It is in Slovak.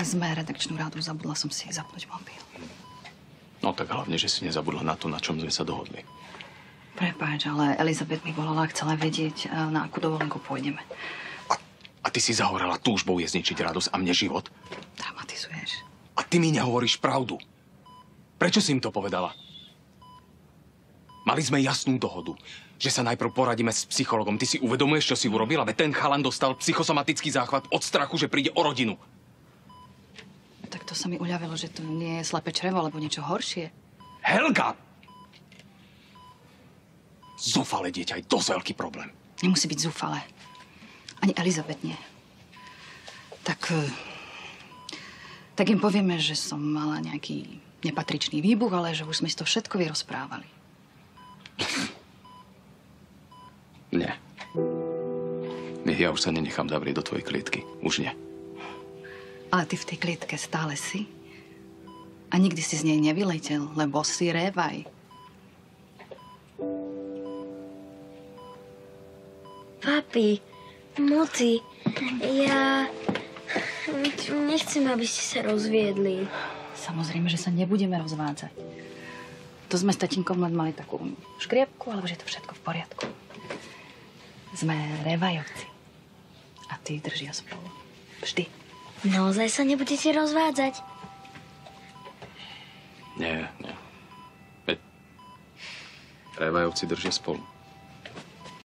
Sme redakčnú rádu, zabudla som si zapnúť mobil. No tak hlavne, že si nezabudla na to, na čom sme sa dohodli. Prepáč, ale Elizabeth mi volala, chcela vedieť, eh, na akú dovolenku pôjdeme. A, a ty si zahorela túžbou je zničiť radosť a mne život? Dramatizuješ. A ty mi nehovoríš pravdu. Prečo si im to povedala? Mali sme jasnú dohodu, že sa najprv poradíme s psychologom. Ty si uvedomuješ, čo si urobil, aby ten chalan dostal psychosomatický záchvat od strachu, že príde o rodinu. Tak to sa mi uľavilo, že to nie je slepé črevo, alebo niečo horšie. Helga! Zúfale dieťa je dosť veľký problém. Nemusí byť zúfale. Ani Elizabeth nie. Tak... eh, Tak im povieme, že som mala nejaký nepatričný výbuch, ale že už sme si to všetko vyrozprávali. Nie. Nie, ja už sa nenechám zavrieť do tvojej klietky. Už nie. Ale ty v tej klietke stále si. A nikdy si z nej nevyletel, lebo si révaj. Papi, moci, ja nechcem, aby ste sa rozviedli. Samozrejme, že sa nebudeme rozvádzať. To sme s tatínkom len mali takú škriepku, alebo že je to všetko v poriadku. Sme revajovci. A tí držia spolu. Vždy. Naozaj sa nebudete rozvádzať? Nie, nie. Veď Revajovci držia spolu.